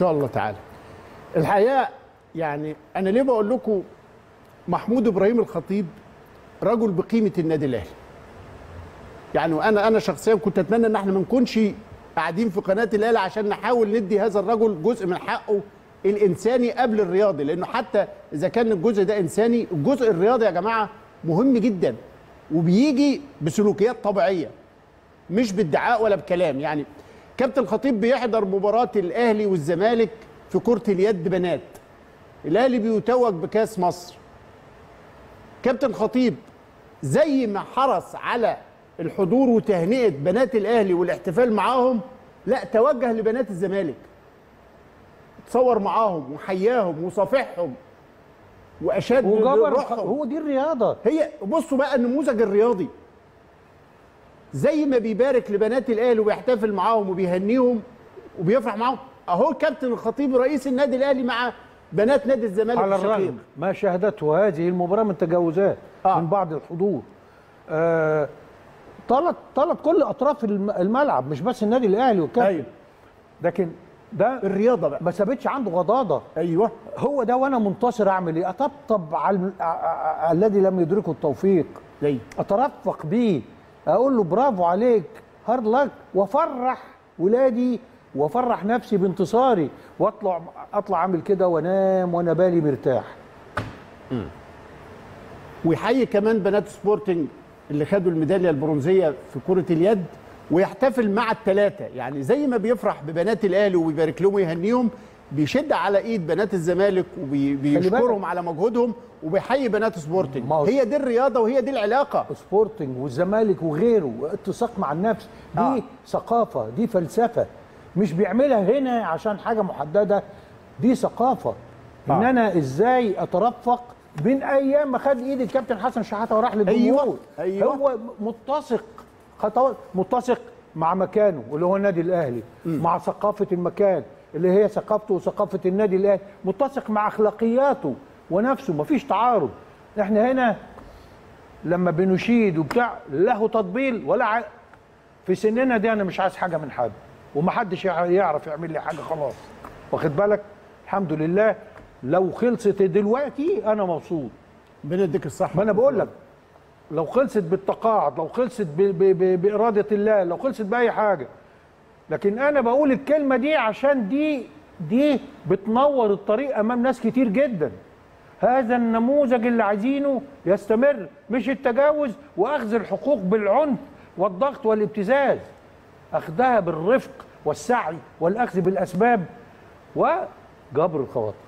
شاء الله تعالى. الحقيقة يعني أنا ليه بقول لكم محمود إبراهيم الخطيب رجل بقيمة النادي الأهلي؟ يعني أنا أنا شخصيا كنت أتمنى إن إحنا ما نكونش قاعدين في قناة الأهلي عشان نحاول ندي هذا الرجل جزء من حقه الإنساني قبل الرياضي لأنه حتى إذا كان الجزء ده إنساني الجزء الرياضي يا جماعة مهم جدا وبيجي بسلوكيات طبيعية مش بادعاء ولا بكلام. يعني كابتن الخطيب بيحضر مباراة الأهلي والزمالك في كرة اليد بنات. الأهلي بيتوج بكأس مصر. كابتن الخطيب زي ما حرص على الحضور وتهنئة بنات الأهلي والاحتفال معاهم لا توجه لبنات الزمالك. تصور معاهم وحياهم وصافحهم وأشاد وجبر هو دي الرياضة. هي بصوا بقى النموذج الرياضي. زي ما بيبارك لبنات الأهلي وبيحتفل معاهم وبيهنيهم وبيفرح معاهم. أهو الكابتن الخطيب رئيس النادي الأهلي مع بنات نادي الزمالك على. الرغم ما شهدته هذه المباراة من تجاوزات آه. من بعض الحضور. آه طلت طلت كل أطراف الم- الملعب مش بس النادي الأهلي والكابتن. أيوه. لكن ده الرياضة بقى. ما سابتش عنده غضاضة. أيوه. هو ده وأنا منتصر أعمل إيه؟ أطبطب على الذي لم يدركه التوفيق. أيوه أترفق بيه. أقول له برافو عليك hard luck وافرح ولادي وافرح نفسي بانتصاري واطلع أطلع أعمل كده وأنام وأنا بالي مرتاح. ويحيي كمان بنات سبورتنج اللي خدوا الميدالية البرونزية في كرة اليد ويحتفل مع الثلاثه يعني زي ما بيفرح ببنات الأهلي وبيبارك لهم ويهنيهم بيشد على إيد بنات الزمالك وبيشكرهم. على مجهودهم وبيحيي بنات سبورتنج هي دي الرياضة وهي دي العلاقة سبورتنج والزمالك وغيره اتساق مع النفس دي آه. ثقافة دي فلسفة مش بيعملها هنا عشان حاجة محددة دي ثقافة آه. إن. أنا إزاي أترفق بين أيام ما خد إيد الكابتن حسن شحاتة وراح للجمهور أيوة، أيوة. هو متسق خطوات متسق مع مكانه اللي هو النادي الأهلي م. مع ثقافة المكان اللي هي ثقافته وثقافة النادي الاهلي متسق مع أخلاقياته ونفسه مفيش تعارض. إحنا هنا لما بنشيد وبتاع له تطبيل ولا ع... في سننا دي أنا مش عايز حاجة من حد ومحدش يع- يعرف يعمل لي حاجة خلاص. واخد بالك؟ الحمد لله لو خلصت دلوقتي أنا مبسوط. بنديك الصح ما أنا بقول لك لو خلصت بالتقاعد لو خلصت ب... ب... ب... بإرادة الله لو خلصت بأي حاجة لكن أنا بقول الكلمة دي عشان دي دي بتنور الطريق أمام ناس كتير جدا. هذا النموذج اللي عايزينه يستمر مش التجاوز وأخذ الحقوق بالعنف والضغط والابتزاز. أخذها بالرفق والسعي والأخذ بالأسباب وجبر الخواطر.